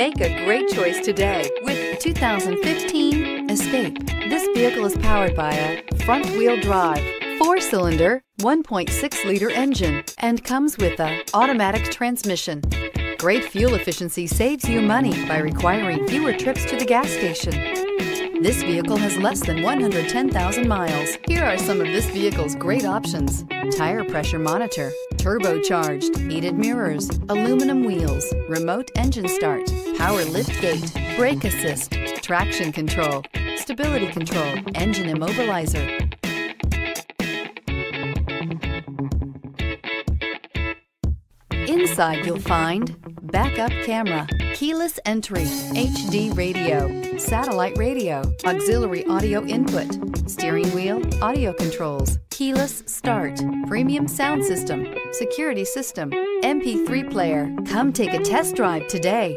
Make a great choice today with 2015 Escape. This vehicle is powered by a front-wheel drive, four-cylinder, 1.6-liter engine and comes with a automatic transmission. Great fuel efficiency saves you money by requiring fewer trips to the gas station. This vehicle has less than 110,000 miles. Here are some of this vehicle's great options. Tire pressure monitor, turbocharged, heated mirrors, aluminum wheels, remote engine start, power lift gate, brake assist, traction control, stability control, engine immobilizer. Inside you'll find backup camera, keyless entry, HD radio, satellite radio, auxiliary audio input, steering wheel, audio controls, keyless start, premium sound system, security system, MP3 player. Come take a test drive today.